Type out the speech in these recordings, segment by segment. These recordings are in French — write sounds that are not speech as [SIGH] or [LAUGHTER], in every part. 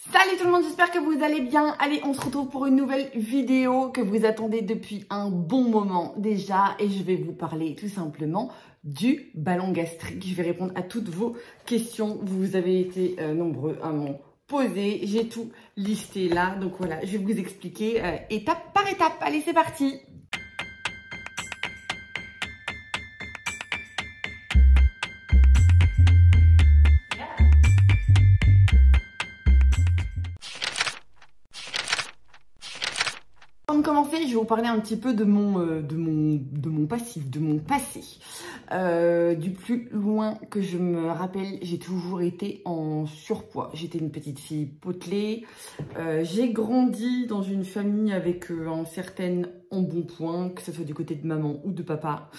Salut tout le monde, j'espère que vous allez bien. Allez, on se retrouve pour une nouvelle vidéo que vous attendez depuis un bon moment déjà. Et je vais vous parler tout simplement du ballon gastrique. Je vais répondre à toutes vos questions. Vous avez été euh, nombreux à m'en poser. J'ai tout listé là. Donc voilà, je vais vous expliquer euh, étape par étape. Allez, c'est parti je vais vous parler un petit peu de mon, euh, de mon, de mon passif, de mon passé. Euh, du plus loin que je me rappelle, j'ai toujours été en surpoids. J'étais une petite fille potelée. Euh, j'ai grandi dans une famille avec euh, un certain embonpoint, que ce soit du côté de maman ou de papa.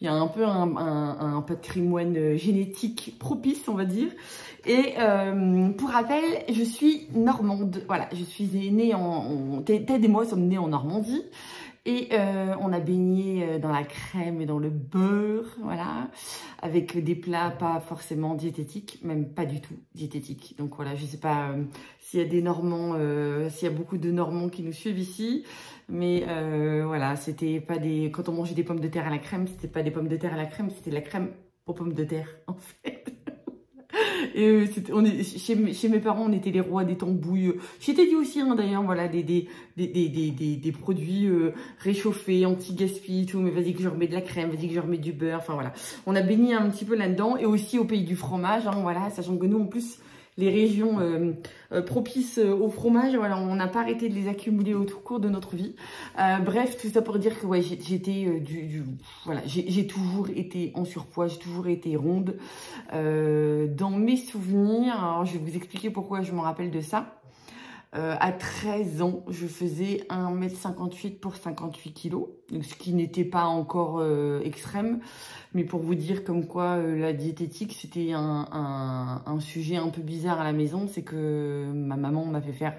Il y a un peu un, patrimoine euh, génétique propice, on va dire. Et euh, pour rappel, je suis normande. Voilà, je suis née en... Ted et moi sommes nés en Normandie. Et euh, on a baigné euh, dans la crème et dans le beurre, voilà, avec des plats pas forcément diététiques, même pas du tout diététiques. Donc voilà, je sais pas euh, s'il y a des Normands, s'il y a beaucoup de Normands qui nous suivent ici, mais voilà, c'était pas des. Quand on mangeait des pommes de terre à la crème, c'était pas des pommes de terre à la crème, c'était la crème aux pommes de terre, [LAUGHS] en fait. Et euh, on chez, mes parents, on était les rois des tambouilles. J'étais dit aussi, hein, d'ailleurs, voilà, des, produits euh, réchauffés, anti-gaspi, tout. Mais vas-y que je remets de la crème, vas-y que je remets du beurre. Enfin voilà, on a baigné un petit peu là-dedans. Et aussi au pays du fromage, hein, voilà, sachant que nous, en plus, les régions euh, euh, propices euh, au fromage, voilà, on n'a pas arrêté de les accumuler au cours de notre vie. Bref, tout ça pour dire que ouais, j'étais du, du, voilà, j'ai toujours été en surpoids, j'ai toujours été ronde. dans mes souvenirs, alors je vais vous expliquer pourquoi je me rappelle de ça. Euh, à 13 ans, je faisais 1m58 pour 58 kg, ce qui n'était pas encore euh, extrême. Mais pour vous dire comme quoi euh, la diététique, c'était un, sujet un peu bizarre à la maison, c'est que ma maman m'a fait faire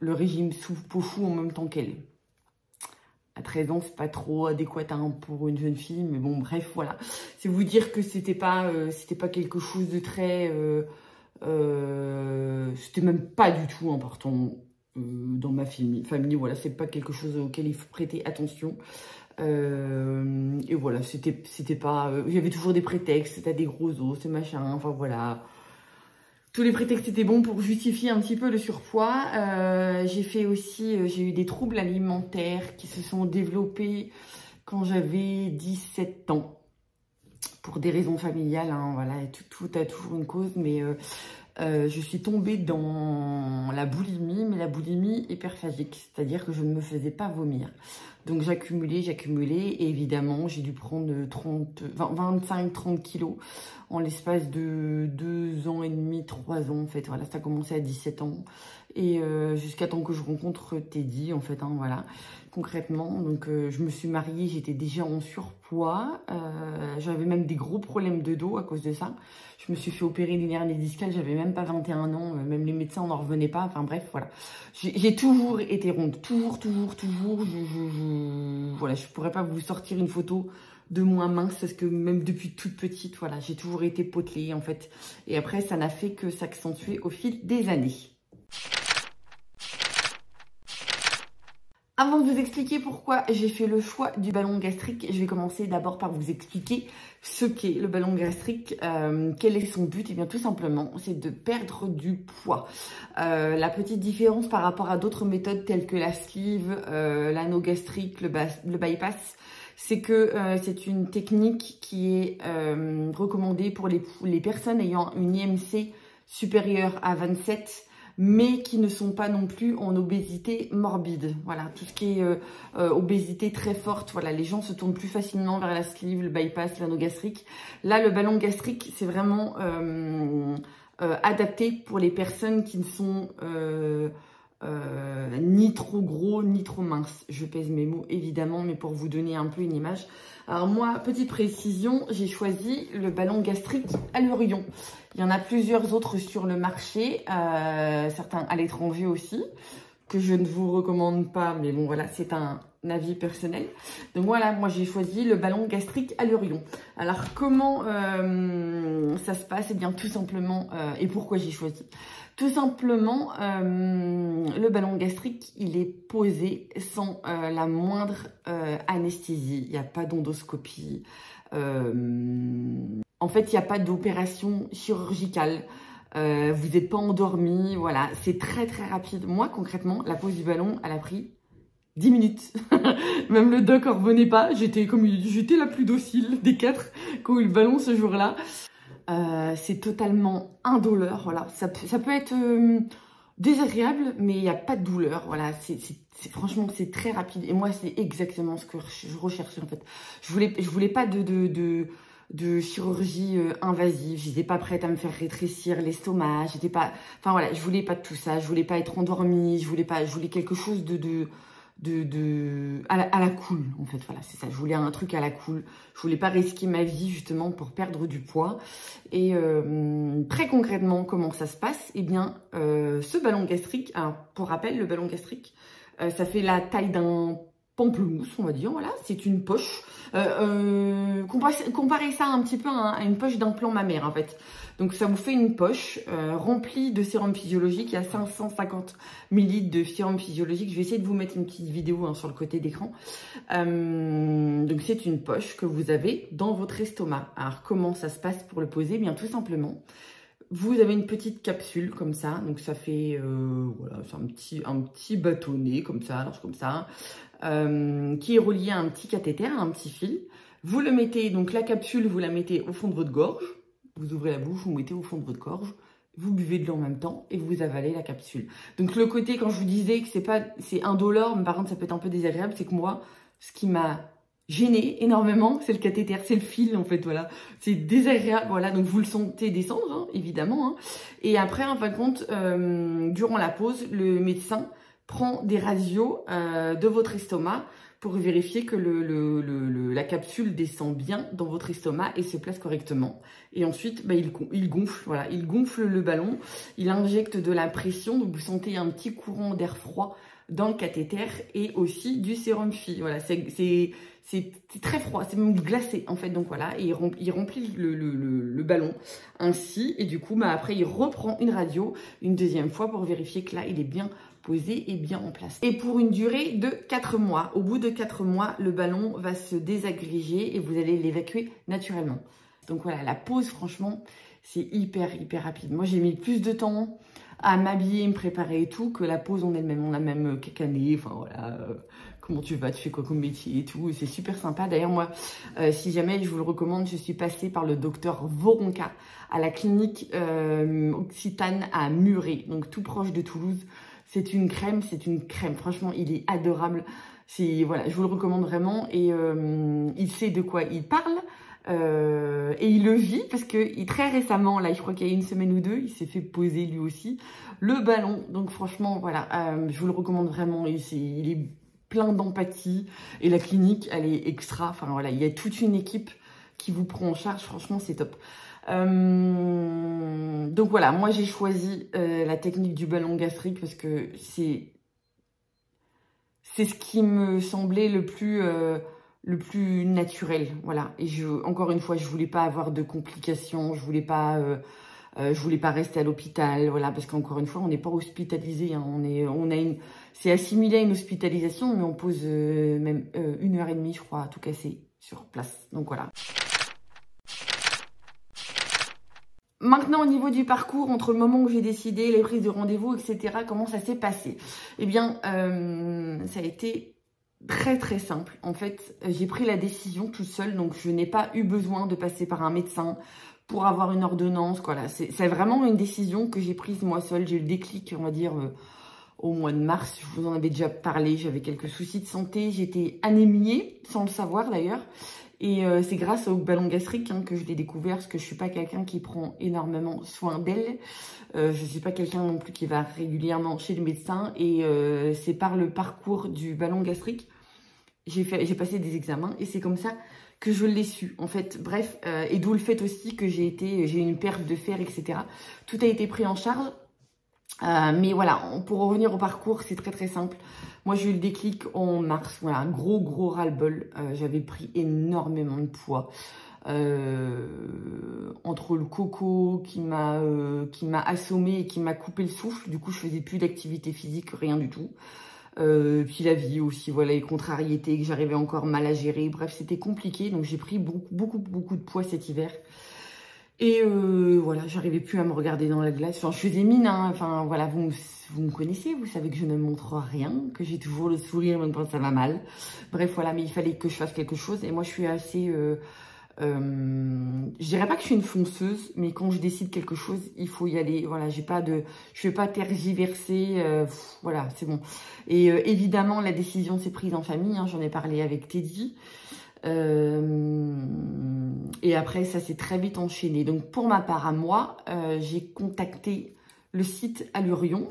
le régime sous peau fou en même temps qu'elle. À 13 ans, c'est pas trop adéquat hein, pour une jeune fille, mais bon, bref, voilà. C'est vous dire que c'était pas, c'était pas quelque chose de très euh, c'était même pas du tout important euh, dans ma famille. voilà, c'est pas quelque chose auquel il faut prêter attention. Euh, et voilà, c'était pas. Il y toujours des prétextes, c'était des gros os, c'est machin. Enfin voilà. Tous les prétextes étaient bons pour justifier un petit peu le surpoids. J'ai fait aussi, j'ai eu des troubles alimentaires qui se sont développés quand j'avais 17 ans pour des raisons familiales, hein, voilà, tout, tout, a toujours une cause, mais euh, euh, je suis tombée dans la boulimie, mais la boulimie hyperphagique, c'est-à-dire que je ne me faisais pas vomir. Donc j'accumulais, j'accumulais, et évidemment, j'ai dû prendre 30, 25-30 kilos en l'espace de 2 ans et demi, 3 ans, en fait. Voilà, ça a commencé à 17 ans, et euh, jusqu'à temps que je rencontre Teddy, en fait, hein, voilà, concrètement. Donc euh, je me suis mariée, j'étais déjà en surpoids, euh, j'avais même des gros problèmes de dos à cause de ça. Je me suis fait opérer les hernies discales, j'avais même pas 21 ans, euh, même les médecins n'en revenaient pas, enfin bref, voilà. J'ai toujours été ronde, toujours, toujours, toujours, je, je, voilà, je pourrais pas vous sortir une photo de moins mince parce que même depuis toute petite, voilà, j'ai toujours été potelée en fait. Et après, ça n'a fait que s'accentuer au fil des années. Avant de vous expliquer pourquoi j'ai fait le choix du ballon gastrique, je vais commencer d'abord par vous expliquer ce qu'est le ballon gastrique, euh, quel est son but Et eh bien tout simplement, c'est de perdre du poids. Euh, la petite différence par rapport à d'autres méthodes telles que la sleeve, euh, l'anneau gastrique, le, le bypass, c'est que euh, c'est une technique qui est euh, recommandée pour les, les personnes ayant une IMC supérieure à 27 mais qui ne sont pas non plus en obésité morbide. Voilà, tout ce qui est euh, euh, obésité très forte, voilà, les gens se tournent plus facilement vers la sleeve, le bypass, l'anneau gastrique. Là, le ballon gastrique, c'est vraiment euh, euh, adapté pour les personnes qui ne sont euh, ni trop gros, ni trop minces. Je pèse mes mots, évidemment, mais pour vous donner un peu une image. Alors moi, petite précision, j'ai choisi le ballon gastrique à l'Urion. Il y en a plusieurs autres sur le marché, euh, certains à l'étranger aussi. que je ne vous recommande pas, mais bon voilà, c'est un avis personnel. Donc voilà, moi j'ai choisi le ballon gastrique à l'Urion. Alors comment euh, ça se passe? Eh bien tout simplement, et pourquoi j'ai choisi? Tout simplement, euh, le ballon gastrique, il est posé sans la moindre anesthésie. Il n'y a pas d'endoscopie. en fait, il n'y a pas d'opération chirurgicale. vous n'êtes pas endormi, voilà, c'est très très rapide. Moi concrètement, la pose du ballon, elle a pris 10 minutes. [LAUGHS] Même le doc en revenait pas. J'étais j'étais la plus docile des quatre qui ont eu le ballon ce jour-là. Euh, c'est totalement indoleur. Voilà, ça, ça peut être euh, désagréable, mais il n'y a pas de douleur. Voilà, c'est franchement c'est très rapide. Et moi c'est exactement ce que je recherchais en fait. Je voulais je voulais pas de, de, de de chirurgie euh, invasive, j'étais pas prête à me faire rétrécir l'estomac, j'étais pas enfin voilà, je voulais pas de tout ça, je voulais pas être endormie, je voulais pas je voulais quelque chose de de de, de à, la, cool en fait voilà c'est ça. Je voulais un truc à la cool. Je voulais pas risquer ma vie justement pour perdre du poids. Et euh, très concrètement comment ça se passe? Et eh bien euh, ce ballon gastrique alors pour rappel le ballon gastrique euh, ça fait la taille d'un on va dire voilà c'est une poche comparez, ça un petit peu à, une poche d'implant mammaire en fait donc ça vous fait une poche euh, remplie de sérum physiologique. Il y a 550 ml de sérum physiologique. Je vais essayer de vous mettre une petite vidéo hein, sur le côté d'écran. Euh, donc c'est une poche que vous avez dans votre estomac. Alors comment ça se passe pour le poser? Bien tout simplement. Vous avez une petite capsule comme ça, donc ça fait euh, un petit, un petit bâtonnet comme ça, large comme ça, qui est relié à un petit cathéter, un petit fil. Vous le mettez, donc la capsule, vous la mettez au fond de votre gorge, vous ouvrez la bouche, vous mettez au fond de votre gorge, vous buvez de l'eau en même temps et vous avalez la capsule. Donc le côté, quand je vous disais que c'est pas, c'est indolore, mais par contre ça peut être un peu désagréable, c'est que moi, ce qui m'a gêné énormément, c'est le cathéter, c'est le fil en fait, voilà. C'est désagréable, voilà, donc vous le sentez descendre, hein, évidemment. Hein. Et après, en fin de compte, euh, durant la pause, le médecin prend des radios euh, de votre estomac pour vérifier que la capsule descend bien dans votre estomac et se place correctement. Et ensuite, bah, il, il, gonfle, voilà, il gonfle le ballon, il injecte de la pression, donc vous sentez un petit courant d'air froid dans le cathéter et aussi du sérum phi. Voilà, c'est très froid, c'est même glacé en fait. Donc voilà, et il remplit, le, ballon ainsi. Et du coup, bah, après, il reprend une radio une deuxième fois pour vérifier que là, il est bien posé et bien en place. Et pour une durée de 4 mois. Au bout de 4 mois, le ballon va se désagréger et vous allez l'évacuer naturellement. Donc voilà, la pose, franchement, c'est hyper, hyper rapide. Moi, j'ai mis plus de temps à m'habiller, me préparer et tout, que la pose en elle-même. On a même cacané, enfin voilà, euh, comment tu vas, tu fais quoi comme métier et tout. C'est super sympa. D'ailleurs, moi, euh, si jamais je vous le recommande, je suis passée par le docteur Voronka à la clinique euh, Occitane à Muret, donc tout proche de Toulouse. C'est une crème, c'est une crème. Franchement, il est adorable. Voilà, je vous le recommande vraiment. Et euh, il sait de quoi il parle. Euh, et il le vit parce que très récemment, là, je crois qu'il y a une semaine ou deux, il s'est fait poser lui aussi le ballon. Donc franchement, voilà, euh, je vous le recommande vraiment. Il est plein d'empathie et la clinique, elle est extra. Enfin voilà, il y a toute une équipe qui vous prend en charge. Franchement, c'est top. Euh, donc voilà, moi j'ai choisi euh, la technique du ballon gastrique parce que c'est c'est ce qui me semblait le plus euh, le plus naturel, voilà. Et je, encore une fois, je voulais pas avoir de complications, je voulais pas je voulais pas rester à l'hôpital, voilà, parce qu'encore une fois, on n'est pas hospitalisé, hein. on est on a une c'est assimilé à une hospitalisation, mais on pose même une heure et demie, je crois, tout casser sur place. Donc voilà. Maintenant, au niveau du parcours, entre le moment où j'ai décidé, les prises de rendez-vous, etc., comment ça s'est passé? Eh bien, euh, ça a été très très simple. En fait, j'ai pris la décision toute seule, donc je n'ai pas eu besoin de passer par un médecin pour avoir une ordonnance. C'est vraiment une décision que j'ai prise moi seule. J'ai le déclic, on va dire, euh, au mois de mars. Je vous en avais déjà parlé. J'avais quelques soucis de santé. J'étais anémiée, sans le savoir d'ailleurs. Et euh, c'est grâce au ballon gastrique hein, que je l'ai découvert, parce que je suis pas quelqu'un qui prend énormément soin d'elle. Euh, je suis pas quelqu'un non plus qui va régulièrement chez le médecin. Et euh, c'est par le parcours du ballon gastrique, j'ai passé des examens et c'est comme ça que je l'ai su. En fait, bref, euh, et d'où le fait aussi que j'ai été, j'ai une perte de fer, etc. Tout a été pris en charge. Mais voilà, pour revenir au parcours, c'est très très simple. Moi, j'ai eu le déclic en mars. Voilà, gros gros ras-le-bol. J'avais pris énormément de poids. Euh, entre le coco qui m'a euh, qui m'a assommé et qui m'a coupé le souffle. Du coup, je faisais plus d'activité physique, rien du tout. Euh, puis la vie aussi, voilà, les contrariétés que j'arrivais encore mal à gérer. Bref, c'était compliqué. Donc j'ai pris beaucoup, beaucoup, beaucoup de poids cet hiver. Et voilà, j'arrivais plus à me regarder dans la glace. Enfin, je faisais mine, hein. Enfin, voilà, vous, vous me connaissez, vous savez que je ne montre rien, que j'ai toujours le sourire même quand ça va mal. Bref, voilà, mais il fallait que je fasse quelque chose. Et moi, je suis assez euh, je dirais pas que je suis une fonceuse, mais quand je décide quelque chose, il faut y aller. Voilà, j'ai pas de, je vais pas tergiverser. Euh, voilà, c'est bon. Et euh, évidemment, la décision s'est prise en famille. Hein, J'en ai parlé avec Teddy. Euh, et après, ça s'est très vite enchaîné. Donc, pour ma part, à moi, j'ai contacté le site Allurion.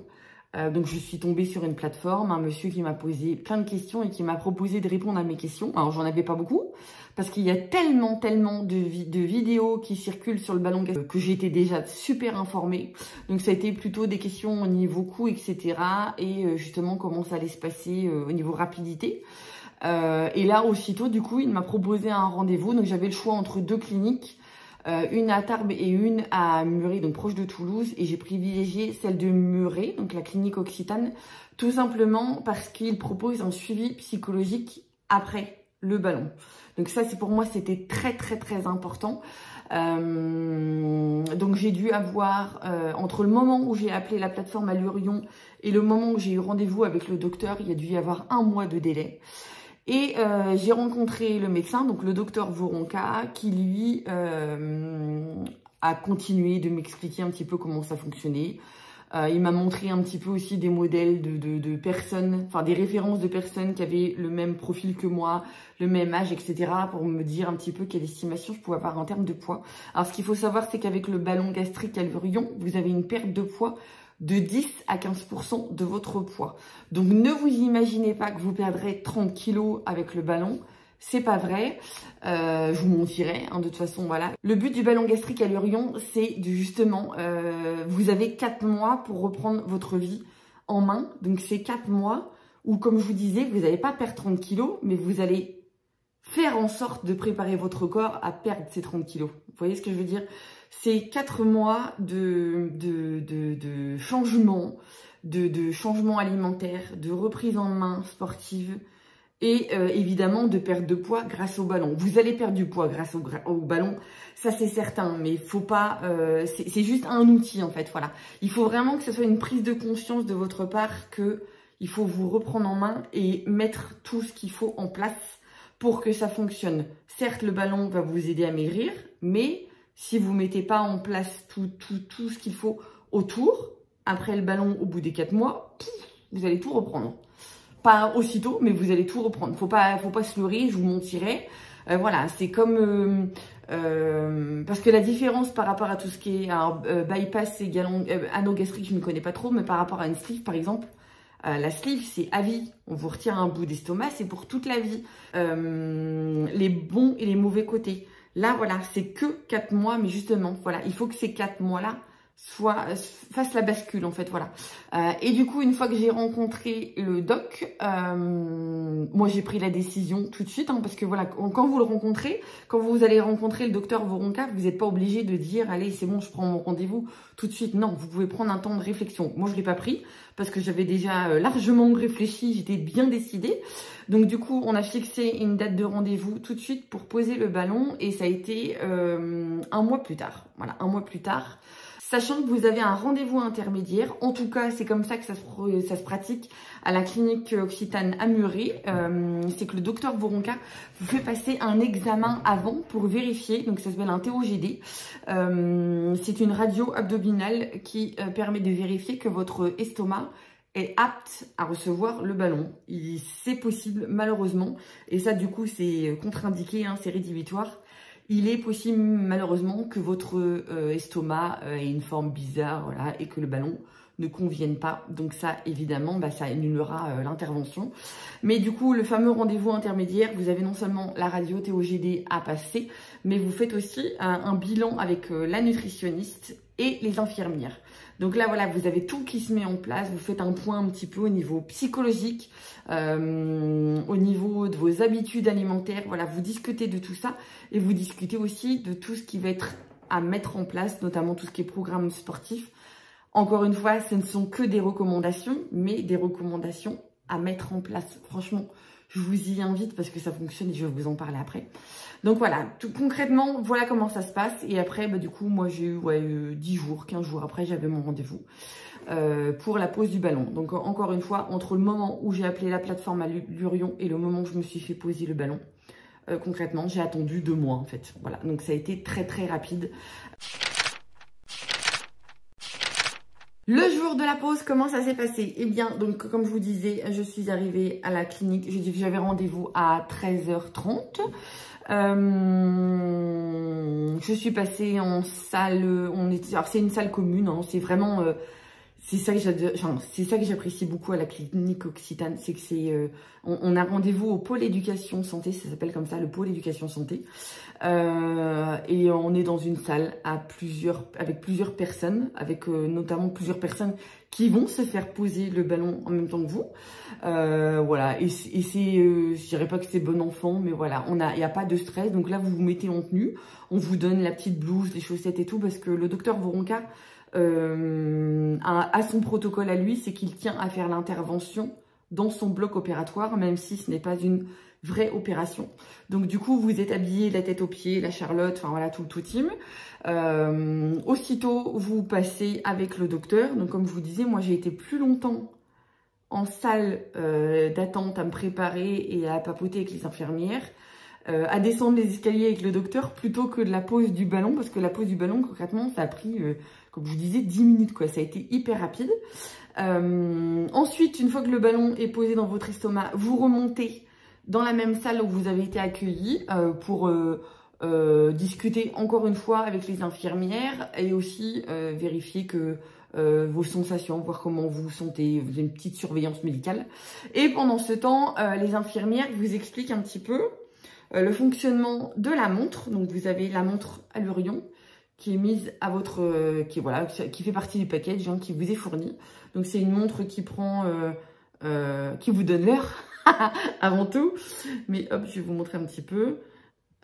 donc, je suis tombée sur une plateforme, un monsieur qui m'a posé plein de questions et qui m'a proposé de répondre à mes questions. Alors, j'en avais pas beaucoup, parce qu'il y a tellement, tellement de, de, vidéos qui circulent sur le ballon que j'étais déjà super informée. Donc ça a été plutôt des questions au niveau coût, etc. Et euh, justement comment ça allait se passer euh, au niveau rapidité. Euh, et là, aussitôt, du coup, il m'a proposé un rendez-vous. Donc j'avais le choix entre deux cliniques. une à Tarbes et une à Muret, donc proche de Toulouse. Et j'ai privilégié celle de Muret, donc la clinique Occitane, tout simplement parce qu'il propose un suivi psychologique après le ballon. Donc ça, c'est pour moi, c'était très, très, très important. Euh, donc j'ai dû avoir, euh, entre le moment où j'ai appelé la plateforme à Lurion et le moment où j'ai eu rendez-vous avec le docteur, il y a dû y avoir un mois de délai. Et euh, j'ai rencontré le médecin, donc le docteur Voronka, qui lui a continué de m'expliquer un petit peu comment ça fonctionnait, euh, il m'a montré un petit peu aussi des modèles de, personnes, enfin des références de personnes qui avaient le même profil que moi, le même âge, etc. pour me dire un petit peu quelle estimation je pouvais avoir en termes de poids. Alors ce qu'il faut savoir, c'est qu'avec le ballon gastrique Alvurion, vous avez une perte de poids de 10 à 15% de votre poids. Donc ne vous imaginez pas que vous perdrez 30 kilos avec le ballon. C'est pas vrai, euh, je vous mentirais, hein, de toute façon, voilà. Le but du ballon gastrique à l'urion, c'est justement, euh, vous avez 4 mois pour reprendre votre vie en main. Donc c'est 4 mois où, comme je vous disais, vous n'allez pas perdre 30 kilos, mais vous allez faire en sorte de préparer votre corps à perdre ces 30 kilos. Vous voyez ce que je veux dire? C'est 4 mois de, de, de, de changement, de, de changement alimentaire, de reprise en main sportive, et euh, évidemment de perdre de poids grâce au ballon. Vous allez perdre du poids grâce au, au ballon, ça c'est certain, mais faut pas, euh, c'est juste un outil en fait, voilà. Il faut vraiment que ce soit une prise de conscience de votre part que il faut vous reprendre en main et mettre tout ce qu'il faut en place pour que ça fonctionne. Certes, le ballon va vous aider à maigrir, mais si vous mettez pas en place tout, tout, tout ce qu'il faut autour, après le ballon, au bout des quatre mois, vous allez tout reprendre. Pas aussitôt, mais vous allez tout reprendre. Faut pas, faut pas se leurrer, je vous mentirai. Euh, voilà, c'est comme... Euh, euh, parce que la différence par rapport à tout ce qui est alors, bypass et galon, anogastrique, je ne connais pas trop, mais par rapport à une sleeve, par exemple, la sleeve, c'est à vie. On vous retire un bout d'estomac, c'est pour toute la vie. les bons et les mauvais côtés. Là, voilà, c'est que 4 mois, mais justement, voilà, il faut que ces 4 mois-là soit fasse la bascule en fait voilà. Euh, et du coup une fois que j'ai rencontré le doc euh, moi j'ai pris la décision tout de suite hein, parce que voilà quand vous le rencontrez quand vous allez rencontrer le docteur Voronka vous n'êtes pas obligé de dire allez c'est bon je prends mon rendez-vous tout de suite. Non vous pouvez prendre un temps de réflexion. Moi je l'ai pas pris parce que j'avais déjà euh, largement réfléchi j'étais bien décidée donc du coup on a fixé une date de rendez-vous tout de suite pour poser le ballon et ça a été un mois plus tard voilà un mois plus tard sachant que vous avez un rendez-vous intermédiaire. En tout cas, c'est comme ça que ça se, pratique à la clinique Occitane à Muret. Euh, c'est que le docteur Voronka vous fait passer un examen avant pour vérifier. Donc, ça s'appelle un TOGD. Euh, c'est une radio abdominale qui euh, permet de vérifier que votre estomac est apte à recevoir le ballon. C'est possible, malheureusement. Et ça, du coup, c'est contre-indiqué, hein, c'est rédhibitoire il est possible malheureusement que votre euh, estomac euh, ait une forme bizarre et que le ballon ne convienne pas. Donc ça, évidemment, bah, ça annulera euh, l'intervention. Mais du coup, le fameux rendez-vous intermédiaire, vous avez non seulement la radio TOGD à passer, mais vous faites aussi un bilan avec la nutritionniste et les infirmières. Donc là, voilà, vous avez tout qui se met en place. Vous faites un point un petit peu au niveau psychologique, euh, au niveau de vos habitudes alimentaires. Voilà, vous discutez de tout ça et vous discutez aussi de tout ce qui va être à mettre en place, notamment tout ce qui est programme sportif. Encore une fois, ce ne sont que des recommandations, mais des recommandations à mettre en place. Franchement, je vous y invite parce que ça fonctionne et je vais vous en parler après. Donc voilà, tout concrètement, voilà comment ça se passe. Et après, bah, du coup, moi j'ai eu ouais, 10 euh, jours, 15 jours après, j'avais mon rendez-vous euh, pour la pose du ballon. Donc encore une fois, entre le moment où j'ai appelé la plateforme à Lurion et le moment où je me suis fait poser le ballon, euh, concrètement, j'ai attendu deux mois en fait. Voilà, donc ça a été très très rapide. Le jour de la pause, comment ça s'est passé? Eh bien, donc comme je vous disais, je suis arrivée à la clinique. J'avais rendez-vous à 13h30. Euh, je suis passée en salle. On est, alors c'est une salle commune. Hein, c'est vraiment euh, c'est ça que c'est ça que j'apprécie beaucoup à la clinique Occitane, c'est que c'est, euh, on, a rendez-vous au pôle éducation santé, ça s'appelle comme ça, le pôle éducation santé, euh, et on est dans une salle à plusieurs, avec plusieurs personnes, avec euh, notamment plusieurs personnes qui vont se faire poser le ballon en même temps que vous, voilà, et, c'est, je dirais pas que c'est bon enfant, mais voilà, on a, il y a pas de stress, donc là vous vous mettez en tenue, on vous donne la petite blouse, les chaussettes et tout, parce que le docteur Voronka euh, à, son protocole à lui, c'est qu'il tient à faire l'intervention dans son bloc opératoire, même si ce n'est pas une vraie opération. Donc du coup, vous êtes habillé la tête aux pieds, la Charlotte, enfin voilà, tout le tout team. Euh, aussitôt, vous passez avec le docteur. Donc comme je vous disais, moi j'ai été plus longtemps en salle euh, d'attente à me préparer et à papoter avec les infirmières. Euh, à descendre les escaliers avec le docteur plutôt que de la pose du ballon parce que la pose du ballon concrètement ça a pris euh, comme je vous disais 10 minutes quoi ça a été hyper rapide euh, ensuite une fois que le ballon est posé dans votre estomac vous remontez dans la même salle où vous avez été accueilli pour discuter encore une fois avec les infirmières et aussi vérifier que vos sensations, voir comment vous vous sentez, vous avez une petite surveillance médicale. Et pendant ce temps, les infirmières vous expliquent un petit peu euh, le fonctionnement de la montre. Donc vous avez la montre Allurion qui est mise à votre, euh, qui voilà, qui fait partie du package, qui vous est fourni. Donc c'est une montre qui prend, euh, qui vous donne l'heure [LAUGHS] avant tout. Mais hop, je vais vous montrer un petit peu.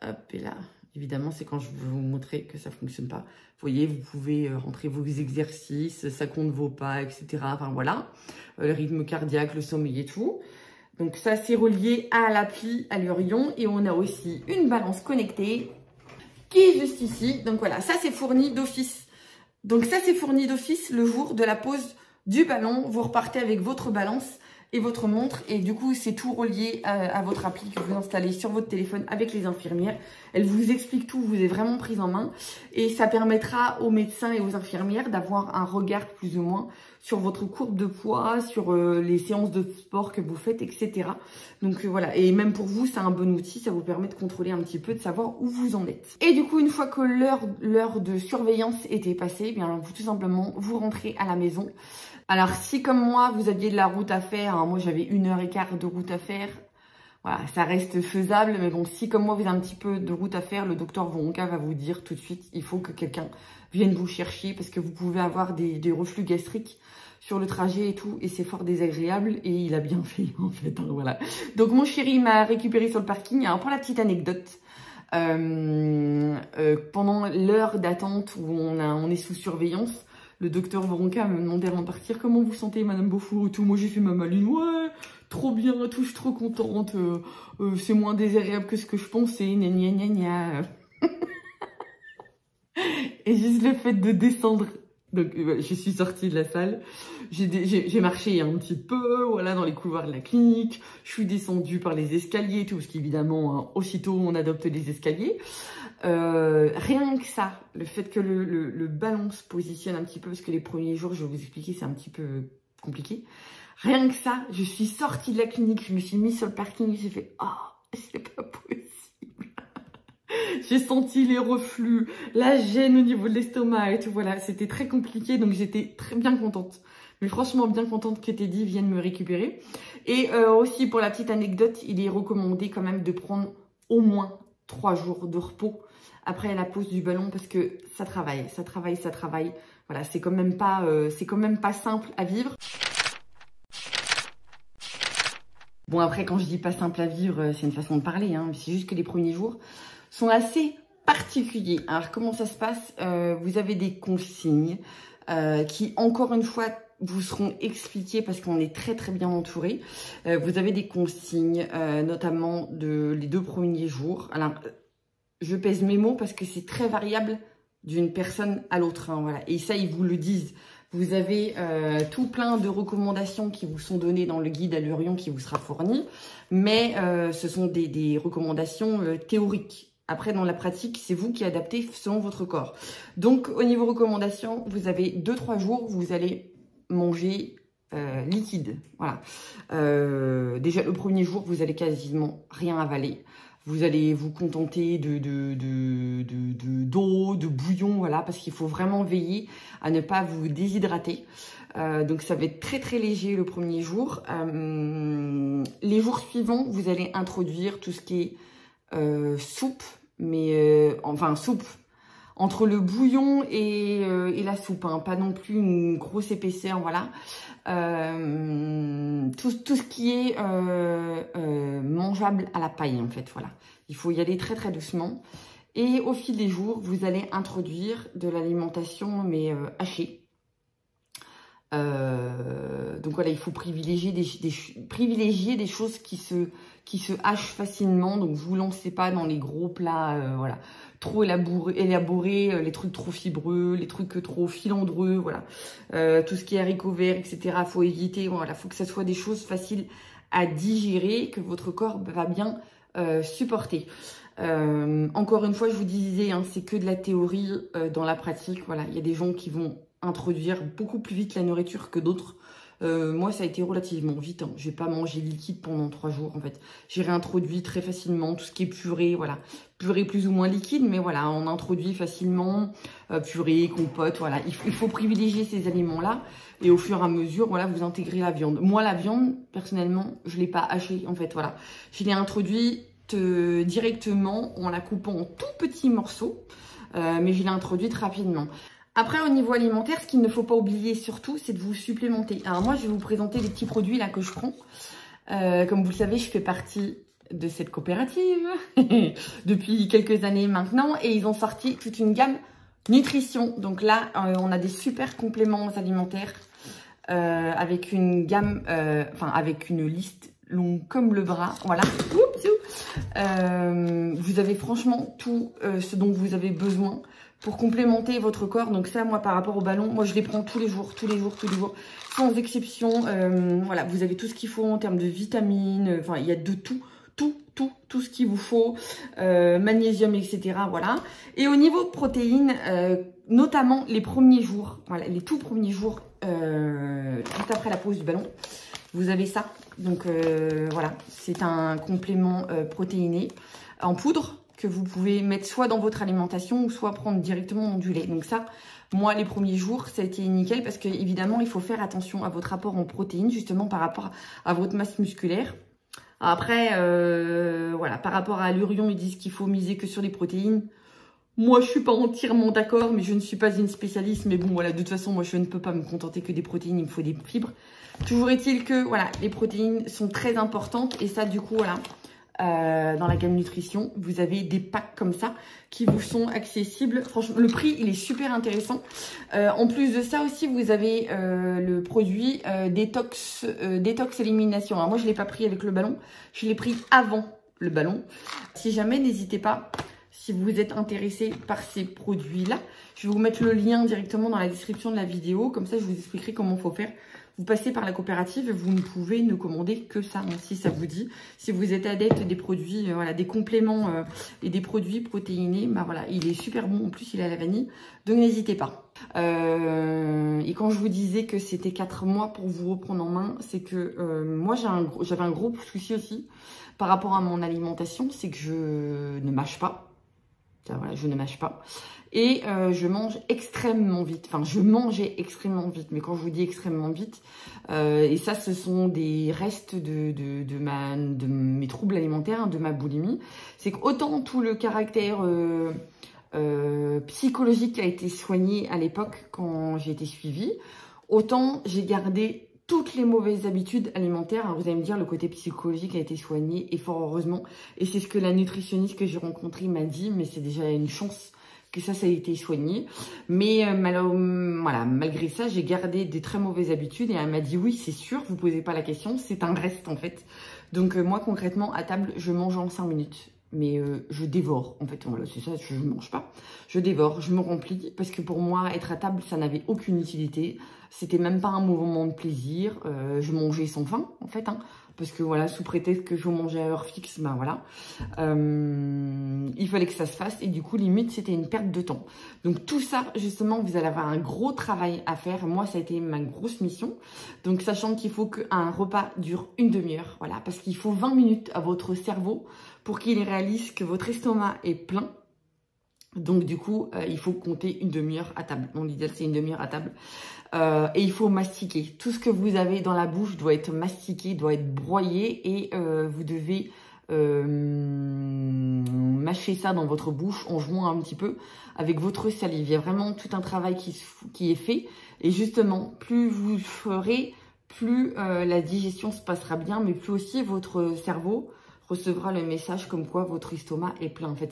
Hop, et là, évidemment, c'est quand je vais vous montrer que ça fonctionne pas. Vous voyez, vous pouvez rentrer vos exercices, ça compte vos pas, etc. Enfin voilà, le rythme cardiaque, le sommeil et tout. Donc ça, c'est relié à l'appli Allurion. Et on a aussi une balance connectée qui est juste ici. Donc voilà, ça c'est fourni d'office. Donc ça c'est fourni d'office le jour de la pose du ballon. Vous repartez avec votre balance et votre montre. Et du coup, c'est tout relié à, votre appli que vous installez sur votre téléphone avec les infirmières. Elle vous explique tout, vous êtes vraiment prise en main. Et ça permettra aux médecins et aux infirmières d'avoir un regard plus ou moins sur votre courbe de poids, sur euh, les séances de sport que vous faites, etc. Donc euh, voilà, et même pour vous, c'est un bon outil, ça vous permet de contrôler un petit peu, de savoir où vous en êtes. Et du coup, une fois que l'heure de surveillance était passée, eh bien vous tout simplement, vous rentrez à la maison. Alors si comme moi, vous aviez de la route à faire, hein, moi j'avais une heure et quart de route à faire, voilà, ça reste faisable, mais bon, si comme moi vous avez un petit peu de route à faire, le docteur Vonka va vous dire tout de suite, il faut que quelqu'un vienne vous chercher parce que vous pouvez avoir des, reflux gastriques sur le trajet et tout, et c'est fort désagréable, et il a bien [LAUGHS] fait en fait, hein, voilà. Donc mon chéri m'a récupéré sur le parking, alors pour la petite anecdote, euh, euh, pendant l'heure d'attente où on, est sous surveillance, le docteur Voronka m'a demandé avant de partir comment vous sentez Madame Beaufour et tout. Moi j'ai fait ma maline, ouais, trop bien, tout, je suis trop contente, euh, euh, c'est moins désagréable que ce que je pensais, [LAUGHS] et juste le fait de descendre donc euh, je suis sortie de la salle, j'ai marché un petit peu, voilà, dans les couloirs de la clinique, je suis descendue par les escaliers, tout, parce qu'évidemment, hein, aussitôt on adopte les escaliers. Euh, rien que ça, le fait que le, ballon se positionne un petit peu, parce que les premiers jours, je vais vous expliquer, c'est un petit peu compliqué. Rien que ça, je suis sortie de la clinique, je me suis mise sur le parking, j'ai fait « Oh, c'est pas possible !» J'ai senti les reflux, la gêne au niveau de l'estomac et tout. Voilà, c'était très compliqué, donc j'étais très bien contente. Mais franchement, bien contente que Teddy vienne me récupérer. Et euh, aussi, pour la petite anecdote, il est recommandé quand même de prendre au moins trois jours de repos après la pause du ballon parce que ça travaille, ça travaille, ça travaille. Voilà, c'est quand même pas, euh, c'est quand même pas simple à vivre. Bon après, quand je dis pas simple à vivre, euh, c'est une façon de parler. Hein, c'est juste que les premiers jours sont assez particuliers. Alors comment ça se passe? Euh, Vous avez des consignes qui, encore une fois, vous seront expliquées parce qu'on est très très bien entouré. vous avez des consignes, notamment de les deux premiers jours. Alors je pèse mes mots parce que c'est très variable d'une personne à l'autre. Hein, voilà. Et ça, ils vous le disent. Vous avez euh, tout plein de recommandations qui vous sont données dans le guide Allurion qui vous sera fourni, mais euh, ce sont des, recommandations euh, théoriques. Après, dans la pratique, c'est vous qui adaptez selon votre corps. Donc, au niveau recommandations, vous avez 2-3 jours, vous allez manger liquide. Voilà. déjà, le premier jour, vous allez quasiment rien avaler vous allez vous contenter de d'eau, de, de, de, bouillon, voilà, parce qu'il faut vraiment veiller à ne pas vous déshydrater. Euh, donc ça va être très très léger le premier jour. Euh, les jours suivants, vous allez introduire tout ce qui est euh, soupe, mais enfin soupe entre le bouillon et, la soupe, hein, pas non plus une grosse épaisseur, voilà. Euh, tout, ce qui est euh, euh, mangeable à la paille, en fait, voilà. Il faut y aller très très doucement. Et au fil des jours, vous allez introduire de l'alimentation, mais hachée. donc voilà, il faut privilégier des choses qui se, qui se hachent facilement. Donc vous lancez pas dans les gros plats, voilà trop élaboré, euh, les trucs trop fibreux, les trucs trop filandreux, voilà. Euh, tout ce qui est haricots verts, etc. Faut éviter, voilà, faut que ça soit des choses faciles à digérer, que votre corps va bien euh, supporter. encore une fois, je vous disais, hein, c'est que de la théorie dans la pratique. Voilà, il y a des gens qui vont introduire beaucoup plus vite la nourriture que d'autres. Euh, moi, ça a été relativement vite. Hein. J'ai pas mangé liquide pendant trois jours, en fait. J'ai réintroduit très facilement tout ce qui est purée, voilà. Purée plus ou moins liquide, mais voilà, on introduit facilement euh, purée, compote, voilà. Il, faut privilégier ces aliments-là. Et au fur et à mesure, voilà, vous intégrez la viande. Moi, la viande, personnellement, je l'ai pas hachée, en fait, voilà. Je l'ai introduite euh, directement en la coupant en tout petits morceaux. mais je l'ai introduite rapidement. Après, au niveau alimentaire, ce qu'il ne faut pas oublier surtout, c'est de vous supplémenter. Alors moi, je vais vous présenter les petits produits là que je prends. Euh, comme vous le savez, je fais partie de cette coopérative [LAUGHS] depuis quelques années maintenant. Et ils ont sorti toute une gamme nutrition. Donc là, euh, on a des super compléments alimentaires euh, avec une gamme, enfin avec une liste longue comme le bras. Voilà. vous avez franchement tout ce dont vous avez besoin pour complémenter votre corps. Donc ça, moi, par rapport au ballon, moi, je les prends tous les jours, tous les jours, tous les jours, sans exception. Euh, voilà, vous avez tout ce qu'il faut en termes de vitamines. Enfin, il y a de tout, tout, tout, tout ce qu'il vous faut. Euh, magnésium, etc. Voilà. Et au niveau de protéines, euh, notamment les premiers jours, voilà, les tout premiers jours, juste après la pause du ballon, vous avez ça. Donc voilà, c'est un complément protéiné en poudre que vous pouvez mettre soit dans votre alimentation ou soit prendre directement du lait. Donc ça, moi, les premiers jours, ça a été nickel parce que évidemment, il faut faire attention à votre apport en protéines, justement par rapport à votre masse musculaire. Après, euh, voilà, par rapport à l'urion, ils disent qu'il faut miser que sur les protéines. Moi, je suis pas entièrement d'accord, mais je ne suis pas une spécialiste. Mais bon, voilà, de toute façon, moi, je ne peux pas me contenter que des protéines, il me faut des fibres. Toujours est-il que, voilà, les protéines sont très importantes. Et ça, du coup, voilà, euh, dans la gamme nutrition. Vous avez des packs comme ça qui vous sont accessibles. Franchement, le prix, il est super intéressant. Euh, en plus de ça aussi, vous avez euh, le produit détox, détox élimination. Alors moi, je l'ai pas pris avec le ballon. Je l'ai pris avant le ballon. Si jamais, n'hésitez pas si vous êtes intéressé par ces produits-là. Je vais vous mettre le lien directement dans la description de la vidéo. Comme ça, je vous expliquerai comment il faut faire vous passez par la coopérative, vous ne pouvez ne commander que ça, si ça vous dit. Si vous êtes adepte des produits, euh, voilà, des compléments euh, et des produits protéinés, bah voilà, il est super bon. En plus, il a la vanille, donc n'hésitez pas. Euh, et quand je vous disais que c'était 4 mois pour vous reprendre en main, c'est que moi, j'avais un, un gros souci aussi par rapport à mon alimentation, c'est que je ne mâche pas. Voilà, je ne mâche pas. Et euh, je mange extrêmement vite. Enfin, je mangeais extrêmement vite. Mais quand je vous dis extrêmement vite, euh, et ça, ce sont des restes de, mes troubles alimentaires, hein, de ma boulimie. C'est qu'autant tout le caractère euh, psychologique a été soigné à l'époque quand j'ai été suivie, autant j'ai gardé toutes les mauvaises habitudes alimentaires. vous allez me dire, le côté psychologique a été soigné et fort heureusement. Et c'est ce que la nutritionniste que j'ai rencontrée m'a dit, mais c'est déjà une chance ça, ça a été soigné. Mais euh, voilà, malgré ça, j'ai gardé des très mauvaises habitudes et elle m'a dit oui, c'est sûr, vous posez pas la question, c'est un reste en fait. Donc euh, moi concrètement, à table, je mange en 5 minutes mais euh, je dévore. En fait, voilà, c'est ça, je ne mange pas. Je dévore, je me remplis, parce que pour moi, être à table, ça n'avait aucune utilité. C'était même pas un moment de plaisir. Je mangeais sans faim, en fait, hein, parce que voilà, sous prétexte que je mangeais à heure fixe, ben voilà. Euh, il fallait que ça se fasse, et du coup, limite, c'était une perte de temps. Donc tout ça, justement, vous allez avoir un gros travail à faire. Moi, ça a été ma grosse mission. Donc, sachant qu'il faut qu'un repas dure une demi-heure, voilà, parce qu'il faut 20 minutes à votre cerveau pour qu'il réalise que votre estomac est plein. Donc du coup, euh, il faut compter une demi-heure à table. Mon l'idéal, c'est une demi-heure à table. Euh, et il faut mastiquer. Tout ce que vous avez dans la bouche doit être mastiqué, doit être broyé. Et euh, vous devez mâcher ça dans votre bouche en jouant un petit peu avec votre salive. Il y a vraiment tout un travail qui, est fait. Et justement, plus vous ferez, plus la digestion se passera bien, mais plus aussi votre cerveau recevra le message comme quoi votre estomac est plein. En fait,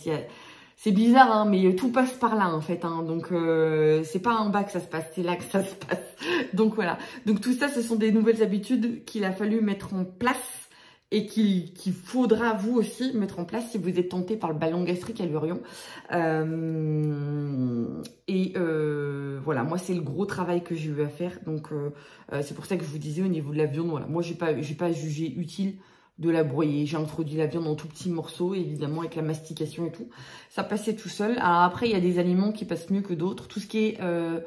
c'est bizarre, hein, mais tout passe par là, en fait. Hein. donc, euh, c'est pas en bas que ça se passe, c'est là que ça se passe. [LAUGHS] Donc, voilà. Donc, tout ça, ce sont des nouvelles habitudes qu'il a fallu mettre en place et qu'il faudra, vous aussi, mettre en place si vous êtes tenté par le ballon gastrique à l'urion. Euh, et euh, voilà, moi, c'est le gros travail que j'ai eu à faire. Donc, c'est pour ça que je vous disais au niveau de la viande, voilà. Moi, j'ai pas, pas jugé utile de la broyer. J'ai introduit la viande en tout petits morceaux, évidemment, avec la mastication et tout. Ça passait tout seul. Alors après, il y a des aliments qui passent mieux que d'autres. Tout ce qui est euh,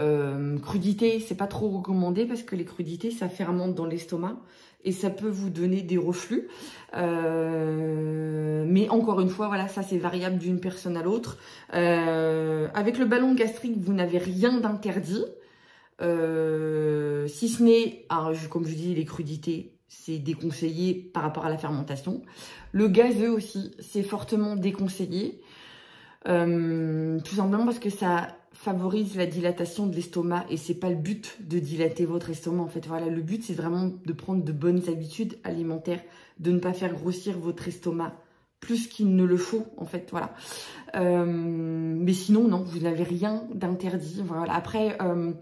euh, crudité, c'est pas trop recommandé parce que les crudités, ça fermente dans l'estomac et ça peut vous donner des reflux. Euh, mais encore une fois, voilà, ça c'est variable d'une personne à l'autre. avec le ballon gastrique, vous n'avez rien d'interdit. si ce n'est, comme je dis, les crudités, c'est déconseillé par rapport à la fermentation. Le gazeux aussi, c'est fortement déconseillé. Euh, tout simplement parce que ça favorise la dilatation de l'estomac et c'est pas le but de dilater votre estomac en fait. Voilà, le but c'est vraiment de prendre de bonnes habitudes alimentaires, de ne pas faire grossir votre estomac plus qu'il ne le faut en fait. Voilà. Euh, mais sinon non, vous n'avez rien d'interdit. Voilà. Après. Euh,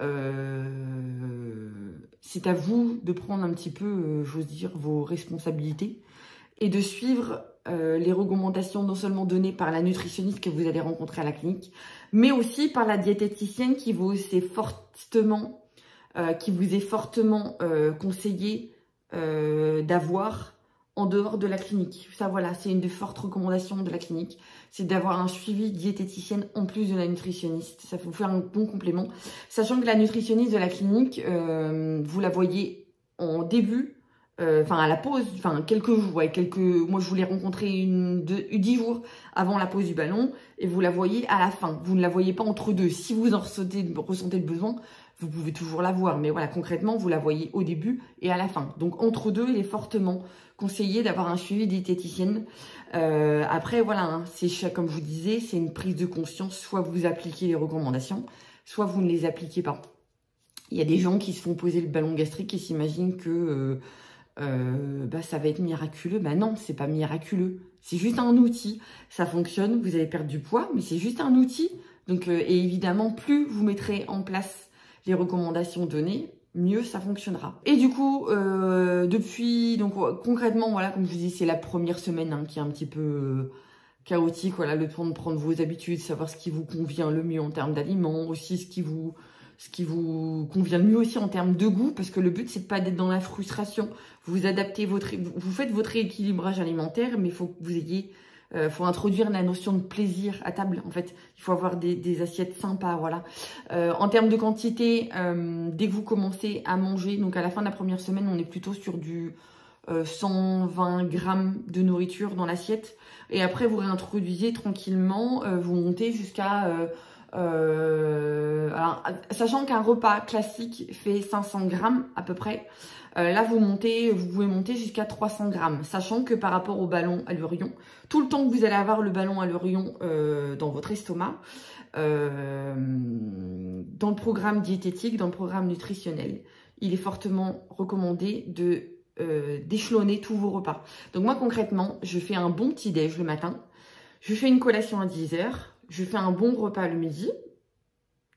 euh, c'est à vous de prendre un petit peu, euh, j'ose dire, vos responsabilités et de suivre euh, les recommandations non seulement données par la nutritionniste que vous allez rencontrer à la clinique, mais aussi par la diététicienne qui vous est fortement, qui vous est fortement d'avoir en dehors de la clinique. Ça, voilà, c'est une des fortes recommandations de la clinique. C'est d'avoir un suivi diététicienne en plus de la nutritionniste. Ça vous faire un bon complément. Sachant que la nutritionniste de la clinique, euh, vous la voyez en début, euh, enfin à la pause, enfin quelques jours, quelques, moi je voulais rencontrer une, deux, dix jours avant la pause du ballon et vous la voyez à la fin. Vous ne la voyez pas entre deux. Si vous en ressentez, ressentez le besoin, vous pouvez toujours la voir, mais voilà, concrètement, vous la voyez au début et à la fin. Donc, entre deux, il est fortement conseillé d'avoir un suivi diététicienne. Euh, après, voilà, hein, c'est comme je vous disais, c'est une prise de conscience. Soit vous appliquez les recommandations, soit vous ne les appliquez pas. Il y a des gens qui se font poser le ballon gastrique et s'imaginent que euh, euh, bah, ça va être miraculeux. Bah non, c'est pas miraculeux. C'est juste un outil. Ça fonctionne, vous allez perdre du poids, mais c'est juste un outil. Donc, et évidemment, plus vous mettrez en place les recommandations données, mieux ça fonctionnera. Et du coup, euh, depuis, donc concrètement, voilà, comme je vous dis, c'est la première semaine hein, qui est un petit peu euh, chaotique, voilà, le temps de prendre vos habitudes, savoir ce qui vous convient le mieux en termes d'aliments, aussi ce qui vous ce qui vous convient le mieux aussi en termes de goût, parce que le but, c'est pas d'être dans la frustration. Vous adaptez votre, vous faites votre rééquilibrage alimentaire, mais il faut que vous ayez euh, faut introduire la notion de plaisir à table. En fait, il faut avoir des, assiettes sympas, voilà. Euh, en termes de quantité, euh, dès que vous commencez à manger, donc à la fin de la première semaine, on est plutôt sur du 120 grammes de nourriture dans l'assiette. Et après, vous réintroduisez tranquillement, vous montez jusqu'à... sachant qu'un repas classique fait 500 grammes à peu près, là vous montez, vous pouvez monter jusqu'à 300 grammes, sachant que par rapport au ballon à l'urion, tout le temps que vous allez avoir le ballon à l'urion dans votre estomac, euh, dans le programme diététique, dans le programme nutritionnel, il est fortement recommandé de euh, d'échelonner tous vos repas. Donc moi concrètement, je fais un bon petit déj le matin, je fais une collation à 10h, je fais un bon repas le midi.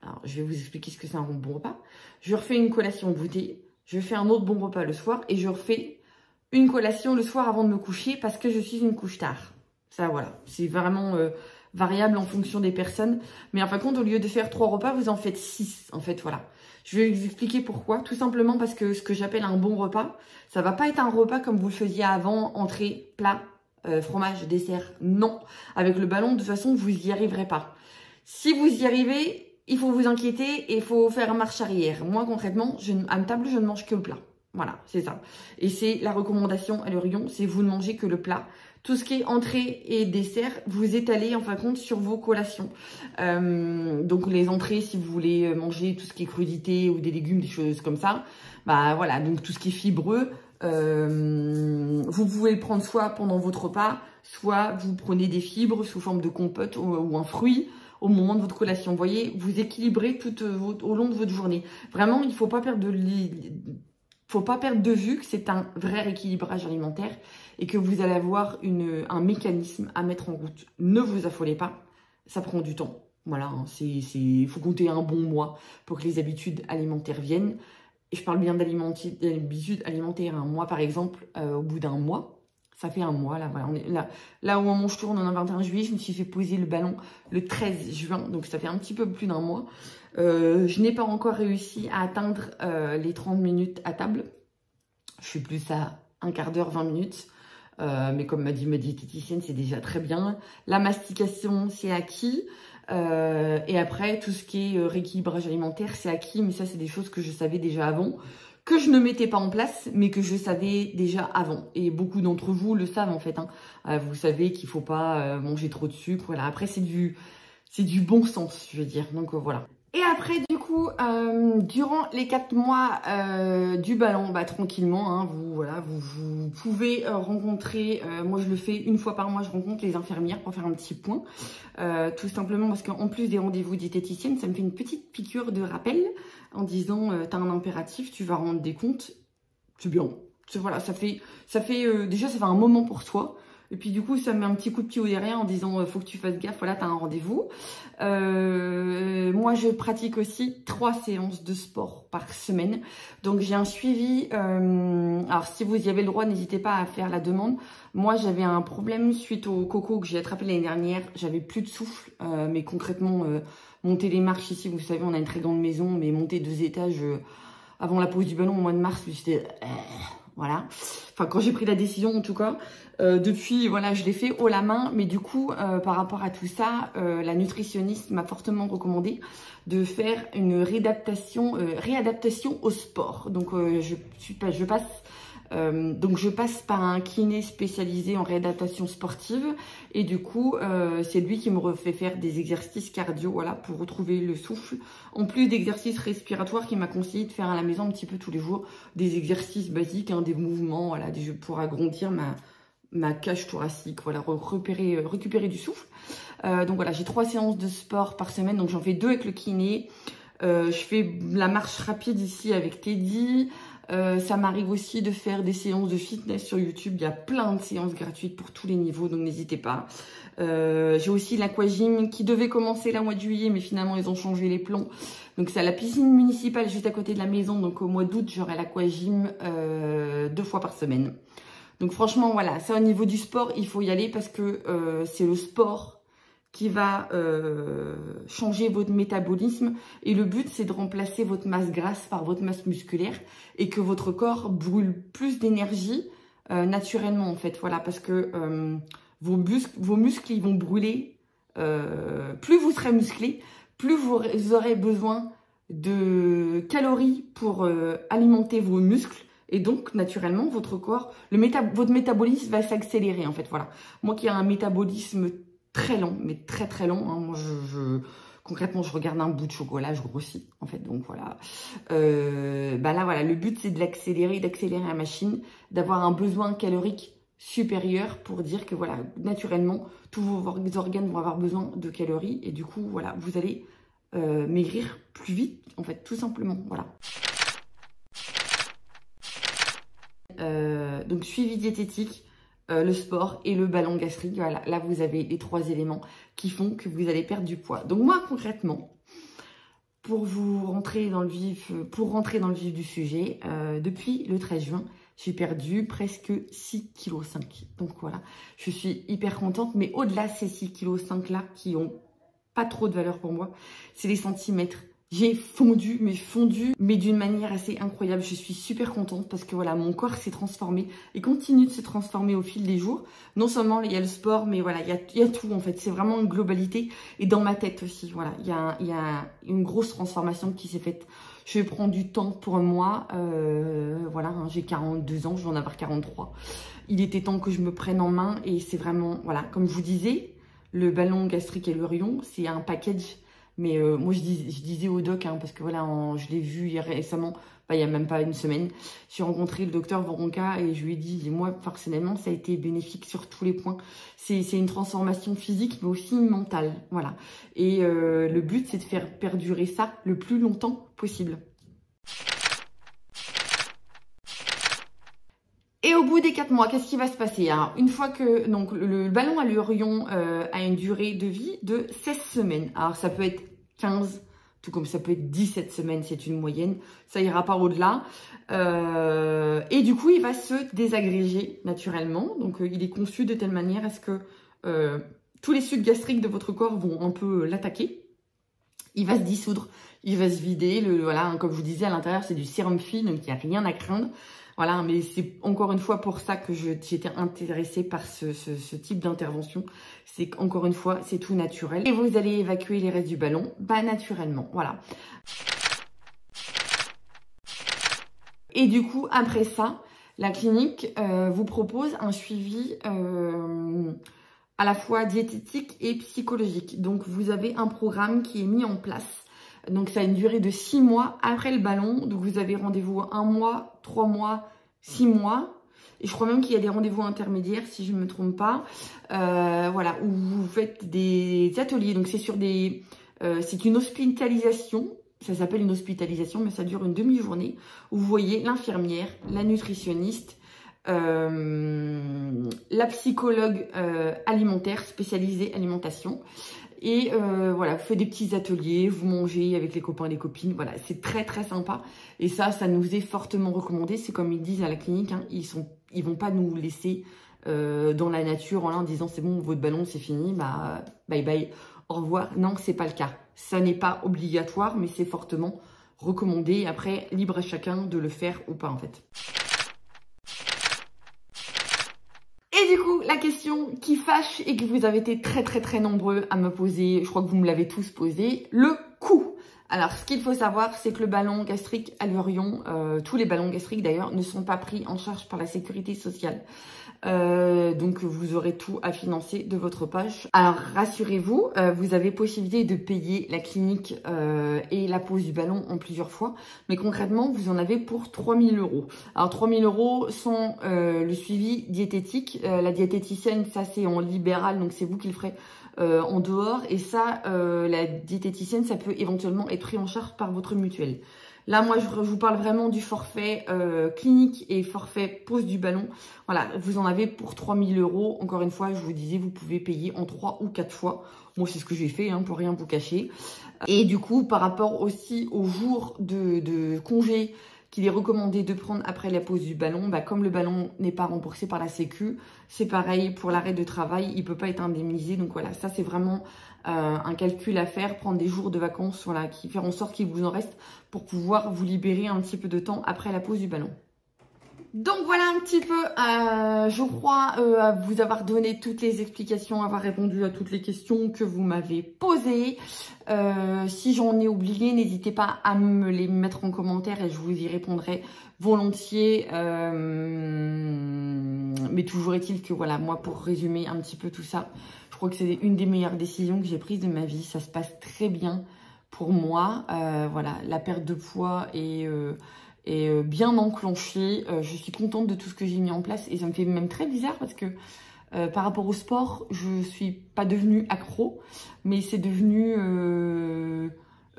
Alors je vais vous expliquer ce que c'est un bon repas. Je refais une collation goûter, je fais un autre bon repas le soir et je refais une collation le soir avant de me coucher parce que je suis une couche tard. Ça voilà, c'est vraiment euh, variable en fonction des personnes. Mais en fin de compte, au lieu de faire trois repas, vous en faites six, en fait, voilà. Je vais vous expliquer pourquoi. Tout simplement parce que ce que j'appelle un bon repas, ça va pas être un repas comme vous le faisiez avant, entrée, plat, euh, fromage, dessert. Non. Avec le ballon, de toute façon, vous y arriverez pas. Si vous y arrivez, il faut vous inquiéter et il faut faire marche arrière. Moi, concrètement, à ma table, je ne mange que le plat. Voilà, c'est ça. Et c'est la recommandation à l'Orion, c'est vous ne mangez que le plat. Tout ce qui est entrée et dessert, vous étalez en fin de compte sur vos collations. Euh, donc les entrées, si vous voulez manger tout ce qui est crudité ou des légumes, des choses comme ça, bah voilà, donc tout ce qui est fibreux, euh, vous pouvez le prendre soit pendant votre repas, soit vous prenez des fibres sous forme de compote ou, un fruit au moment de votre collation. Vous voyez, vous équilibrez tout au long de votre journée. Vraiment, il ne faut pas perdre de vue que c'est un vrai rééquilibrage alimentaire et que vous allez avoir un mécanisme à mettre en route. Ne vous affolez pas, ça prend du temps. Voilà, hein, il faut compter un bon mois pour que les habitudes alimentaires viennent. Et je parle bien d'habitudes alimentaires. Un mois, par exemple, euh, au bout d'un mois, ça fait un mois, là, voilà. On là, là où on je tourne, on est 21 juillet, je me suis fait poser le ballon le 13 juin, donc ça fait un petit peu plus d'un mois. Euh, je n'ai pas encore réussi à atteindre euh, les 30 minutes à table. Je suis plus à un quart d'heure, 20 minutes. Euh, mais comme m'a dit ma diététicienne, c'est déjà très bien. La mastication, c'est acquis. et après, tout ce qui est rééquilibrage alimentaire, c'est acquis. Mais ça, c'est des choses que je savais déjà avant, que je ne mettais pas en place, mais que je savais déjà avant. Et beaucoup d'entre vous le savent en fait. Hein. vous savez qu'il faut pas manger trop de sucre. Voilà. Après, c'est du, c'est du bon sens, je veux dire. Donc voilà. Et après, du coup, euh, durant les 4 mois euh, du ballon, bah, tranquillement, hein, vous, voilà, vous, vous pouvez euh, rencontrer, moi je le fais une fois par mois, je rencontre les infirmières pour faire un petit point. tout simplement parce qu'en plus des rendez-vous diététiciennes, ça me fait une petite piqûre de rappel en disant, t'as un impératif, tu vas rendre des comptes. C'est bien. Voilà, ça fait, ça fait déjà, ça fait un moment pour toi. Et puis du coup, ça met un petit coup de pied au derrière en disant euh, faut que tu fasses gaffe, voilà, tu as un rendez-vous. Euh, moi, je pratique aussi trois séances de sport par semaine. Donc j'ai un suivi. Euh, alors si vous y avez le droit, n'hésitez pas à faire la demande. Moi, j'avais un problème suite au coco que j'ai attrapé l'année dernière. J'avais plus de souffle, mais concrètement, monter les marches ici, vous savez, on a une très grande maison, mais monter deux étages avant la pause du ballon au mois de mars, c'était voilà. Enfin, quand j'ai pris la décision, en tout cas, euh, depuis, voilà, je l'ai fait haut la main. Mais du coup, euh, par rapport à tout ça, euh, la nutritionniste m'a fortement recommandé de faire une réadaptation, réadaptation au sport. Donc, je, je passe euh, donc je passe par un kiné spécialisé en réadaptation sportive. Et du coup euh, c'est lui qui me refait faire des exercices cardio voilà pour retrouver le souffle. En plus d'exercices respiratoires qui m'a conseillé de faire à la maison un petit peu tous les jours des exercices basiques hein, des mouvements voilà pour agrandir ma ma cage thoracique voilà récupérer récupérer du souffle. Euh, donc voilà j'ai trois séances de sport par semaine. Donc j'en fais deux avec le kiné je fais la marche rapide ici avec Teddy euh, ça m'arrive aussi de faire des séances de fitness sur YouTube. Il y a plein de séances gratuites pour tous les niveaux, donc n'hésitez pas. Euh, j'ai aussi l'aquagym qui devait commencer là au mois de juillet, mais finalement ils ont changé les plans. Donc c'est à la piscine municipale juste à côté de la maison. Donc au mois d'août, j'aurai l'aquagym euh, deux fois par semaine. Donc franchement, voilà, ça au niveau du sport, il faut y aller parce que euh, c'est le sport qui va euh, changer votre métabolisme. Et le but, c'est de remplacer votre masse grasse par votre masse musculaire et que votre corps brûle plus d'énergie euh, naturellement, en fait. Voilà, parce que euh, vos, muscles, vos muscles, ils vont brûler. plus vous serez musclé, plus vous aurez besoin de calories pour alimenter vos muscles Et donc, naturellement, votre corps, le votre métabolisme va s'accélérer, en fait, voilà. Moi qui ai un métabolisme très lent, mais très très lent, hein, moi je, concrètement, je regarde un bout de chocolat, je grossis, en fait. Donc voilà. Euh, bah là, voilà, le but c'est de l'accélérer, d'accélérer la machine, d'avoir un besoin calorique supérieur pour dire que voilà, naturellement, tous vos organes vont avoir besoin de calories et du coup, voilà, vous allez euh, maigrir plus vite, en fait, tout simplement, voilà. Euh, donc, suivi diététique, euh, le sport et le ballon gastrique. Voilà, là, vous avez les trois éléments qui font que vous allez perdre du poids. Donc, moi, concrètement, pour vous rentrer dans le vif, pour rentrer dans le vif du sujet, depuis le 13 juin, j'ai perdu presque 6,5 kg. Donc voilà, je suis hyper contente. Mais au-delà de ces 6,5 kg là, qui ont pas trop de valeur pour moi, c'est les centimètres. J'ai fondu, mais fondu, mais d'une manière assez incroyable. Je suis super contente parce que voilà, mon corps s'est transformé et continue de se transformer au fil des jours. Non seulement il y a le sport, mais voilà, il y a, tout en fait. C'est vraiment une globalité. Et dans ma tête aussi, voilà, il y a, il y a une grosse transformation qui s'est faite je prends du temps pour moi. Euh, voilà, hein, j'ai 42 ans, je vais en avoir 43. Il était temps que je me prenne en main et c'est vraiment, voilà, comme je vous disais, le ballon gastrique et le rion, c'est un package. Mais euh, moi, je, je, disais au doc, hein, parce que voilà, je l'ai vu hier récemment, il n'y a même pas une semaine, j'ai rencontré le docteur Voronka et je lui ai dit, moi, personnellement, ça a été bénéfique sur tous les points. C'est une transformation physique, mais aussi mentale, voilà. Et euh, le but, c'est de faire perdurer ça le plus longtemps possible. Et au bout des 4 mois, qu'est-ce qui va se passer Une fois que donc le, ballon à l'urion euh, a une durée de vie de 16 semaines. Alors, ça peut être 15, tout comme ça peut être 17 semaines, c'est une moyenne. Ça ira pas au-delà. Euh, et du coup, il va se désagréger naturellement. Donc, euh, il est conçu de telle manière à ce que tous les sucs gastriques de votre corps vont un peu l'attaquer. Il va se dissoudre, il va se vider. Le, voilà, comme je vous disais, à l'intérieur, c'est du sérum fine, donc il n'y a rien à craindre. Voilà, mais c'est encore une fois pour ça que j'étais intéressée par ce, type d'intervention. C'est qu'encore une fois, c'est tout naturel. Et vous allez évacuer les restes du ballon, bah naturellement, voilà. Et du coup, après ça, la clinique euh, vous propose un suivi euh, à la fois diététique et psychologique. Donc, vous avez un programme qui est mis en place donc ça a une durée de 6 mois après le ballon. Donc vous avez rendez-vous un mois, 3 mois, 6 mois. Et je crois même qu'il y a des rendez-vous intermédiaires, si je ne me trompe pas. Euh, voilà, où vous faites des ateliers. Donc c'est sur des... Euh, c'est une hospitalisation. Ça s'appelle une hospitalisation, mais ça dure une demi-journée. Où vous voyez l'infirmière, la nutritionniste, euh, la psychologue alimentaire spécialisée alimentation. Et euh, voilà, vous faites des petits ateliers, vous mangez avec les copains et les copines. Voilà, c'est très très sympa. Et ça, ça nous est fortement recommandé. C'est comme ils disent à la clinique, hein, ils sont, ils vont pas nous laisser euh, dans la nature en disant c'est bon, votre ballon c'est fini, bah bye bye, au revoir. Non, c'est pas le cas. Ça n'est pas obligatoire, mais c'est fortement recommandé. Après, libre à chacun de le faire ou pas en fait. Et du coup, la question qui fâche et que vous avez été très très très nombreux à me poser, je crois que vous me l'avez tous posé, le coût. Alors, ce qu'il faut savoir, c'est que le ballon gastrique à euh, tous les ballons gastriques d'ailleurs, ne sont pas pris en charge par la sécurité sociale. Euh, donc vous aurez tout à financer de votre poche. Alors rassurez-vous, euh, vous avez possibilité de payer la clinique euh, et la pose du ballon en plusieurs fois. Mais concrètement, vous en avez pour 3000 euros. Alors 3000 euros sont le suivi diététique. la diététicienne, ça c'est en libéral, donc c'est vous qui le ferez en dehors. Et ça, la diététicienne, ça peut éventuellement être pris en charge par votre mutuelle. Là, moi, je vous parle vraiment du forfait euh, clinique et forfait pose du ballon. Voilà, vous en avez pour 3000 euros. Encore une fois, je vous disais, vous pouvez payer en 3 ou 4 fois. Moi, c'est ce que j'ai fait, hein, pour rien vous cacher. Et du coup, par rapport aussi au jour de, de congé qu'il est recommandé de prendre après la pose du ballon, bah, comme le ballon n'est pas remboursé par la Sécu, c'est pareil pour l'arrêt de travail, il peut pas être indemnisé. Donc voilà, ça c'est vraiment euh, un calcul à faire, prendre des jours de vacances, voilà, qui faire en sorte qu'il vous en reste pour pouvoir vous libérer un petit peu de temps après la pose du ballon. Donc voilà un petit peu, euh, je crois euh, vous avoir donné toutes les explications, avoir répondu à toutes les questions que vous m'avez posées. Euh, si j'en ai oublié, n'hésitez pas à me les mettre en commentaire et je vous y répondrai volontiers. mais toujours est-il que voilà, moi pour résumer un petit peu tout ça, je crois que c'est une des meilleures décisions que j'ai prises de ma vie. Ça se passe très bien pour moi. voilà, la perte de poids et est euh, bien enclenché. Euh, je suis contente de tout ce que j'ai mis en place et ça me fait même très bizarre parce que euh, par rapport au sport, je suis pas devenue accro, mais c'est devenu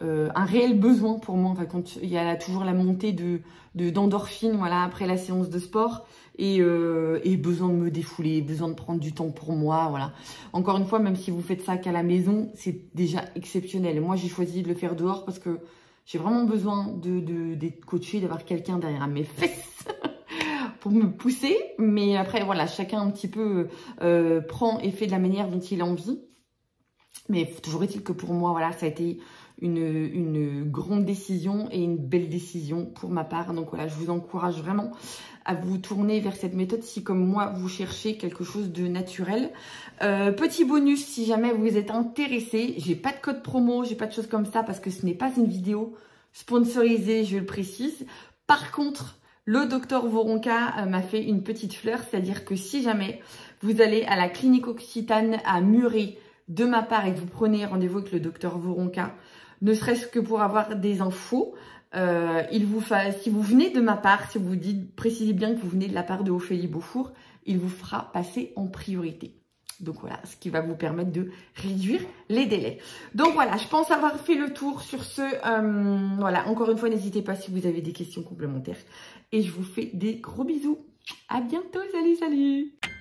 un réel besoin pour moi. Quand il y a toujours la montée de d'endorphine, voilà, après la séance de sport et, et, besoin de me défouler, besoin de prendre du temps pour moi, voilà. Encore une fois, même si vous faites ça qu'à la maison, c'est déjà exceptionnel. Moi, j'ai choisi de le faire dehors parce que j'ai vraiment besoin de d'être coachée, d'avoir quelqu'un derrière mes [LAUGHS] fesses pour me pousser. Mais après, voilà, chacun un petit peu euh, prend et fait de la manière dont il a envie. Mais toujours est-il que pour moi, voilà, ça a été une, grande décision et une belle décision pour ma part. Donc voilà, je vous encourage vraiment à vous tourner vers cette méthode si comme moi vous cherchez quelque chose de naturel. Euh, petit bonus si jamais vous êtes intéressé, j'ai pas de code promo, j'ai pas de choses comme ça parce que ce n'est pas une vidéo sponsorisée, je le précise. Par contre, le docteur Voronka euh, m'a fait une petite fleur, c'est-à-dire que si jamais vous allez à la clinique Occitane à Muret de ma part et que vous prenez rendez-vous avec le docteur Voronka, ne serait-ce que pour avoir des infos, euh, il vous si vous venez de ma part, si vous dites, précisez bien que vous venez de la part de Ophélie Beaufour, il vous fera passer en priorité. Donc voilà, ce qui va vous permettre de réduire les délais. Donc voilà, je pense avoir fait le tour sur ce. Euh, voilà, encore une fois, n'hésitez pas si vous avez des questions complémentaires. Et je vous fais des gros bisous. À bientôt, salut, salut